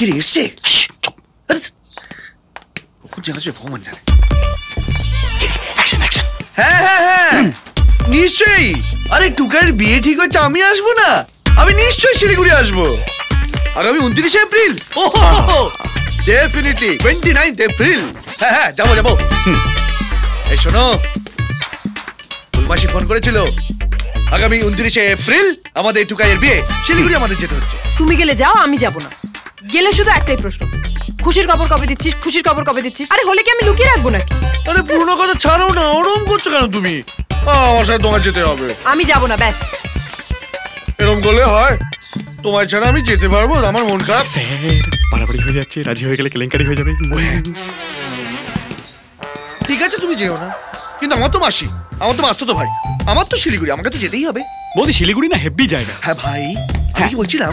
কি রে এসছে আরে, কখন যে আসবে ভগবান জানে অ্যাকশন অ্যাকশন হ্যাঁ হ্যাঁ হ্যাঁ নিশ্চয়ই আরে টুকারের বিয়ে ঠিক হচ্ছে আমি আসব না আমি নিশ্চয়ই শিলিগুড়ি আসব আগামী উনত্রিশে এপ্রিল ও ডেফিনেটলি টোয়েন্টি নাইনথ এপ্রিল হ্যাঁ হ্যাঁ যাব যাব এই শোনো ফুলমাসি ফোন করেছিল আগামী উনত্রিশে এপ্রিল আমাদের টুকাইয়ের বিয়ে শিলিগুড়ি আমাদের যেতে হচ্ছে তুমি গেলে যাও আমি যাব না গেলে শুধু একটাই প্রশ্ন। খুশির খবর কবে দিচ্ছিস? খুশির খবর কবে দিচ্ছিস? আরে হলে কি আমি লুকিয়ে রাখব নাকি? আরে পুরনো কথা ছাড়ো না ওরম করছ কেন তুমি? আমার সাথে তোমার যেতে হবে। আমি যাব না ব্যাস। এরম করলে হয়। তোমার ছাড়া আমি যেতে পারব আমার মন খারাপ। স্যার হয়ে যাচ্ছে রাজি হয়ে গেলে কেলেঙ্কারি হয়ে যাবে। ঠিক আছে তুমি যেও না। কিন্তু আমার তো মাসি আমার তো মাসতো তো ভাই আমার তো শিলিগুড়ি আমাকে তো যেতেই হবে। বৌদি শিলিগুড়ি না হেব্বি জায়গা। হ্যাঁ ভাই আমি বলছিলাম?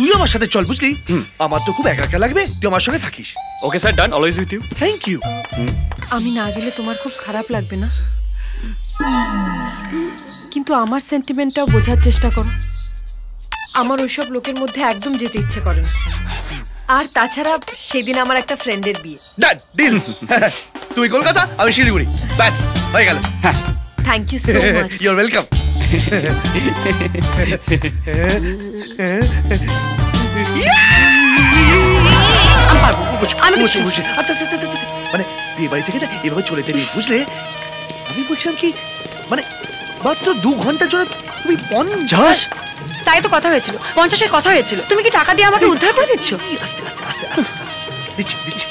তুই আমার সাথে চল বুঝলি? আমার তো খুব একা একা লাগবে তুই আমার সঙ্গে থাকিস। Okay sir done always with you thank you আমি না গেলে তোমার খুব খারাপ লাগবে না? কিন্তু আমার সেন্টিমেন্টটাও বোঝার চেষ্টা করো। আমার ওইসব লোকের মধ্যে একদম যেতে ইচ্ছে করে না। আর তাছাড়া সেদিন আমার একটা ফ্রেন্ডের বিয়ে। ডান ডিল তুই কলকাতা আমি শিলিগুড়ি। ব্যাস হয়ে গেল। Thank you so much your welcome মানে বিয়ে বাড়ি থেকে না এভাবে চলে যেতে নেই, বুঝলে আমি বলছিলাম কি মানে মাত্র দু ঘণ্টার জন্য তুমি পঞ্চাশ তাই তো কথা হয়েছিল। পঞ্চাশের কথা হয়েছিল। তুমি কি টাকা দিয়ে আমাকে উদ্ধার করে দিচ্ছ? আস্তে আস্তে আস্তে আস্তে আস্তে। দিচ্ছি দিচ্ছি।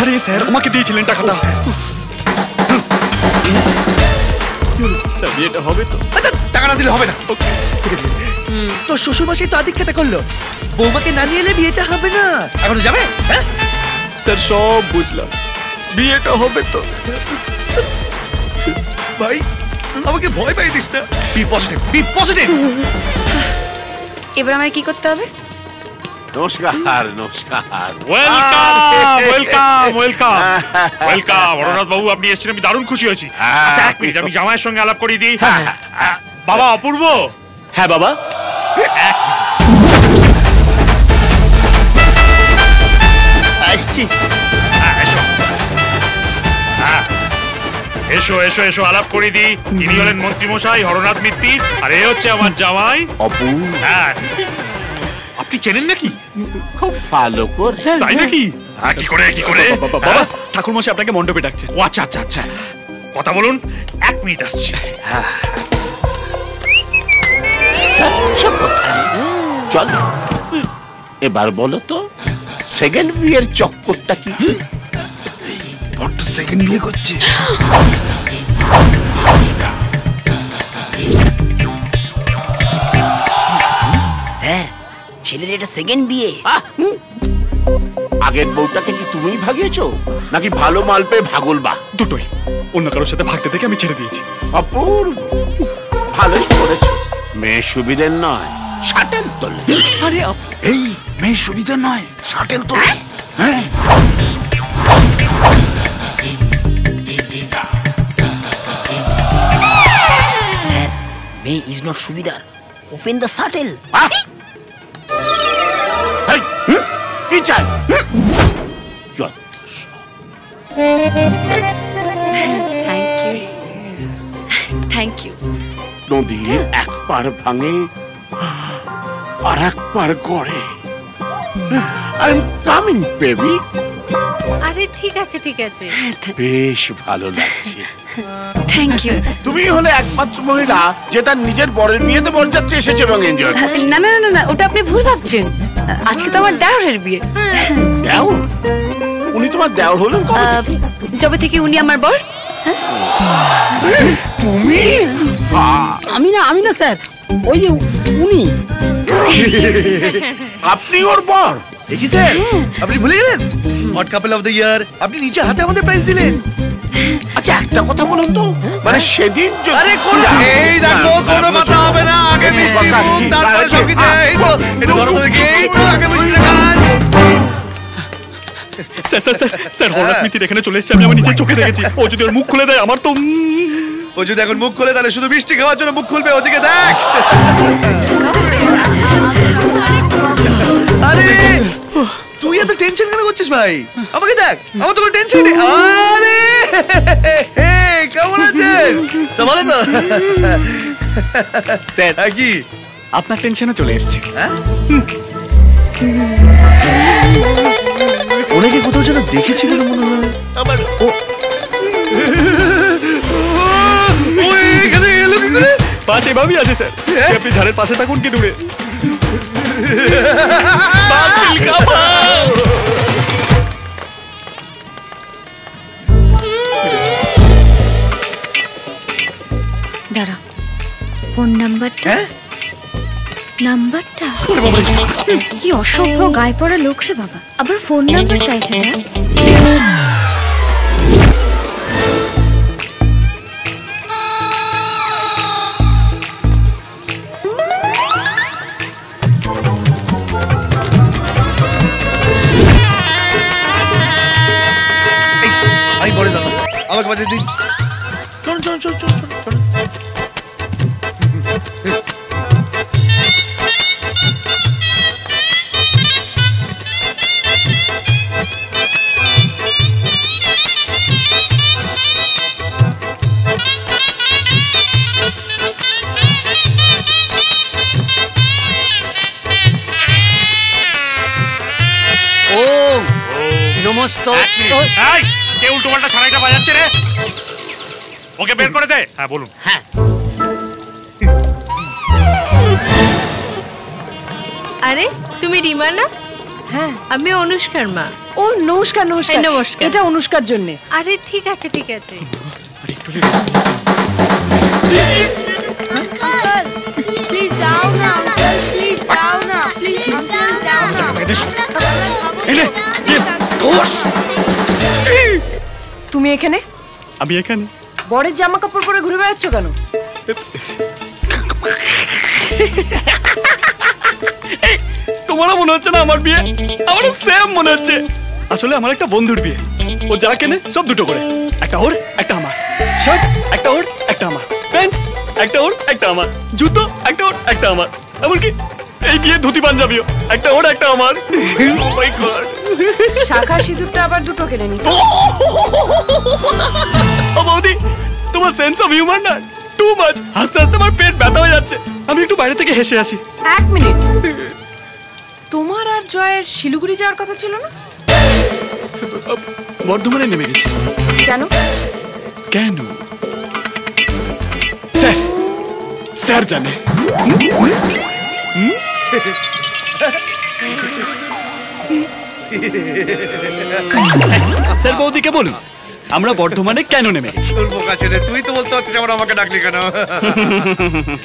আরে স্যার আমাকে দিয়েছিলেন টাকাটা। স্যার বিয়েটা হবে তো? আচ্ছা, টাকা না দিলে হবে না। ঠিক আছে। তোর শ্বশুর মাসে তো আধিক্যতা করল। বৌমাকে না নিয়ে এলে বিয়েটা হবে না। এখন যাবে? হ্যাঁ? স্যার সব বুঝলাম। বিয়েটা হবে তো। ভাই আমাকে ভয় পাই দিস না। বি পজিটিভ বি পজিটিভ এবার আমায় কি করতে হবে? নমস্কার নমস্কার। ওয়েলকাম ওয়েলকাম ওয়েলকাম ওয়েলকাম অরনাথ বাবু আপনি এসেছেন আমি দারুণ খুশি হয়েছি। হ্যাঁ। আচ্ছা এক মিনিট আমি জামাইয়ের সঙ্গে আলাপ করিয়ে দিই। আহ, বাবা অপূর্ব। হ্যাঁ বাবা। আসছি এসো। হ্যাঁ, এসো এসো এসো আলাপ করে দিই। ইনি হলেন মন্ত্রীমশাই হরনাথ মিত্তি আর এ হচ্ছে আমার জামাই। অপু হ্যাঁ। আপনি চেনেন নাকি? খুব ভালো করে তাই নাকি? হ্যাঁ কি করে কি করে? বাবা হ্যাঁ? ঠাকুর মশাই আপনাকে মণ্ডপে ডাকছে। ও আচ্ছা আচ্ছা আচ্ছা। কথা বলুন এক মিনিট আসছি। চল। এবার বলো তো সেকেন্ড বিয়ের চক্করটা কি? বড্ড সেকেন্ড বিয়ে করছে। ছেলের এটা সেকেন্ড বিয়ে। আগের বউটাকে কি তুমিই ভাগিয়েছো? নাকি ভালো মাল পেয়ে ভাগল বা দুটোই। অন্য কারোর সাথে ভাগতে থেকে আমি ছেড়ে দিয়েছি। অপূর্ব। ভালোই করেছ। মেয়ে সুবিধের নয় শাটেল তোলে। আরে এই মেয়ে সুবিধা নয় শাটেল তো হ্যাঁ? স্যার মে ইজ নট সুবিধার। Open the shuttle. কি চাই। থ্যাংক ইউ থ্যাংক ইউ নদী এক পার ভাঙে আর এক পার গড়ে। আই এম কামিং বেবি আরে ঠিক আছে ঠিক আছে। বেশ ভালো লাগছে। থ্যাংক ইউ তুমি হলে একমাত্র মহিলা যে তার নিজের বরের বিয়েতে বরযাত্রী এসেছে এবং এনজয় করছে। না না না, না না ওটা আপনি ভুল ভাবছেন। আজকে তো আমার দেওরের বিয়ে। দেওর? উনি তোমার দেওর হলেন থেকে? যবে থেকে উনি আমার বর। তুমি? আমি না আমি না স্যার। ওই যে উনি। আপনি ওর বর? দেখি স্যার? আপনি ভুলে গেলেন? Hot couple of the year আপনি নিচে হাতে আমাদের প্রাইজ দিলেন। আচ্ছা একটা কথা বলুন তো। মানে সেদিন আরে কোন এই দেখো কোনো কথা হবে না আগে মিষ্টি মুখ তারপরে সব কিছু এই তো এটা ধরো দেখি এই তো আগে মিষ্টি খান স্যার স্যার স্যার স্যার হঠাৎ মিতির এখানে চলে এসেছে আমি আমার নিজের চোখে দেখেছি। ও যদি ওর মুখ খুলে দেয় আমার তো ও যদি এখন মুখ খুলে তাহলে শুধু মিষ্টি খাওয়ার জন্য মুখ খুলবে ওদিকে দেখ। আরে করছিস ভাই? আমাকে দেখ আমার তো কোনো টেনশন নেই। আরে হে কেমন আছেন? তো ভালো তো। স্যার হ্যাঁ, কি? আপনার টেনশনে চলে এসেছি। হ্যাঁ? ওনাকে কোথাও যেন দেখেছি বলে মনে হয়? আমার ও। পাশে ভাবি আছে স্যার। আপনি ঝাড়ের পাশে থাকুন কি দূরে। বাতিল কাবাব! ফোন নাম্বারটা? হ্যাঁ? নাম্বারটা? কি অসভ্য গায়ে পড়া লোক রে বাবা। আবার ফোন নাম্বার চাইছে না? আমাকে বাজে দিন। চল চল চল চল চল। এই, কে উল্টো পাল্টা ছাড়াইটা বাজাচ্ছে রে? ওকে বের করে দে। হ্যাঁ বলুন। হ্যাঁ। আরে তুমি রিমা না হ্যাঁ আমি অনুষ্কার মা ও নমস্কার নমস্কার নমস্কার। এটা অনুষ্কার জন্য আরে ঠিক আছে ঠিক আছে? তুমি এখানে আমি এখানে বরের জামা কাপড় পরে ঘুরে বেড়াচ্ছ কেন তোমারও মনে হচ্ছে না আমার বিয়ে? আমারও সেম মনে হচ্ছে। আসলে আমার একটা বন্ধুর বিয়ে। ও যা কেনে সব দুটো করে। একটা ওর একটা আমার। শার্ট একটা ওর একটা আমার। প্যান্ট একটা ওর একটা আমার। জুতো একটা ওর একটা আমার। এমনকি এই বিয়ে ধুতি পাঞ্জাবিও। একটা ওর একটা আমার। Oh! শাখা সিঁদুরটা আবার দুটো কিনে নি ও বৌদি তোমার সেন্স অফ হিউমার না? টু মাচ হাসতে হাসতে আমার পেট ব্যথা হয়ে যাচ্ছে। আমি একটু বাইরে থেকে হেসে আসি। এক মিনিট। তোমার আর জয়ের শিলিগুড়ি যাওয়ার কথা ছিল না? বর্ধমানে নেমে গেছি। কেন? কেন? স্যার স্যার জানে। স্যার বৌদিকে বলুন। আমরা বর্ধমানে কেন নেমে গেছি? তোর বোকা ছেলে তুই তো বলতে পারছিস আমার আমাকে ডাকলি কেন?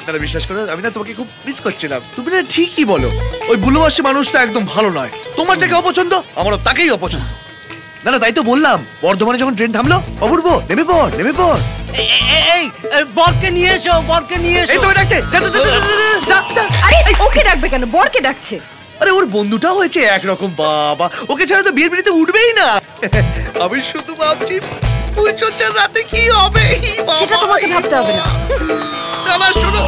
তাহলে বিশ্বাস করো আমি না তোমাকে খুব মিস করছিলাম। তুমি না ঠিকই বলো ওই বুলোবাসী মানুষটা একদম ভালো নয়। তোমার যাকে অপছন্দ আমারও তাকেই অপছন্দ। না না তাই তো বললাম বর্ধমানে যখন ট্রেন থামলো অপূর্ব নেমে পড় নেমে পড়। এই বরকে নিয়ে এসো বরকে নিয়ে এই এসো। তো ডাকছে যা, যা, যা। আরে ওকে ডাকবে কেন? বরকে ডাকছে। আরে ওর বন্ধুটাও হয়েছে একরকম বাবা। ওকে ছাড়া তো বিয়ের বিড়িতে উঠবেই না। আমি শুধু ভাবছি ফুলচর্চার রাতে কি হবে? সেটা তোমাকে ভাবতে হবে না। বাবা, শোনো।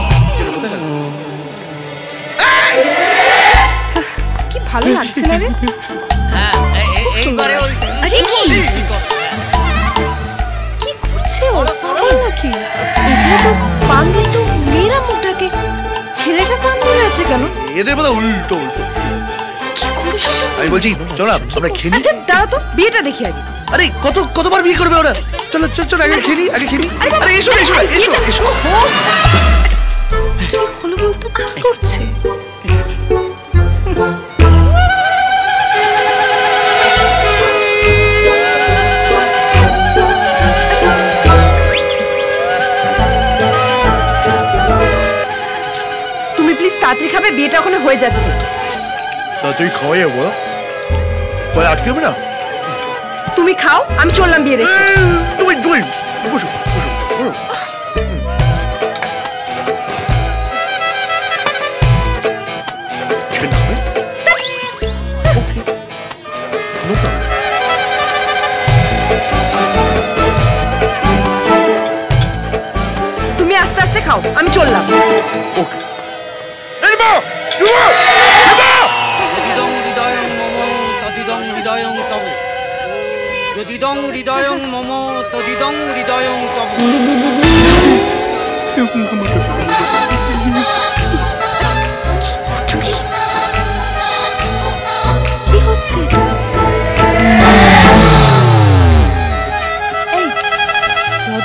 কি ভালো লাগছে না রে? হ্যাঁ এই- এই- এইবারে ওই আরে কি? কি করছে ও? পাগল নাকি? এগুলো তো পান তো মেয়েরা মুখ ছেলেটা পান ধরে আছে কেন? এদের বোধ উল্টো উল্টো আমি বলছি চলো না, আমরা খেলি। আচ্ছা দাঁড়া তো বিয়েটা দেখি আগে। আরে কত কতবার বিয়ে করবে ওরা? চলো চলো চলো আগে খেলি আগে খেলি। আরে এসো এসো এসো এসো। হলো বলতো কি করছে। তুমি প্লিজ তাড়াতাড়ি খাবে বিয়েটা ওখানে হয়ে যাচ্ছে। তা তুই খাওয়াই যাব তাহলে আটকে হবে না? তুমি খাও আমি চললাম বিয়ে দেখতে। তুমি তুমি বসো তুমি আস্তে আস্তে খাও আমি চললাম। ওকে।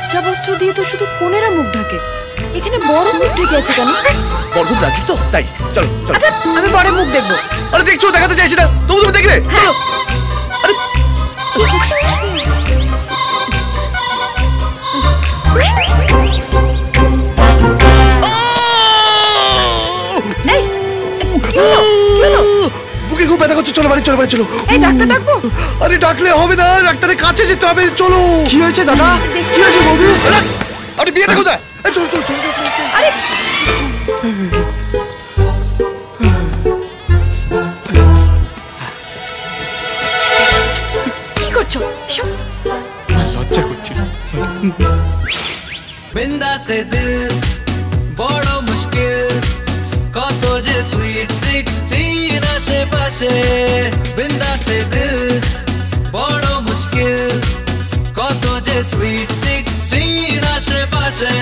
লজ্জা বস্ত্র দিয়ে তো শুধু কোনেরা মুখ ঢাকে। এখানে বড় মুখ ঢেকে আছে কেন? বড় খুব রাজি তো তাই। চলো চলো। আচ্ছা আমি বড় মুখ দেখব। আরে দেখছ দেখাতে চাইছি না। তবু তুমি দেখবে চলো। এই চলো বাড়ি চলো বাড়ি চলো। এই ডাক্তার ডাকবো? আরে ডাকলে হবে না ডাক্তারের কাছে যেতে হবে চলো। কি হয়েছে দাদা? কি হয়েছে বৌদি? আপনি বিয়েটা কোথায়? এই, চলো চলো চলো। আরে। কি করছ? এসো। লজ্জা করছিল বিন্দা সে দিল বড় মুশকিল। কত যে সুইট সিক্সটিন আশেপাশে বিন্দা সে দিল বড় মুশকিল কত যে সুইট সিক্সটিন আশেপাশে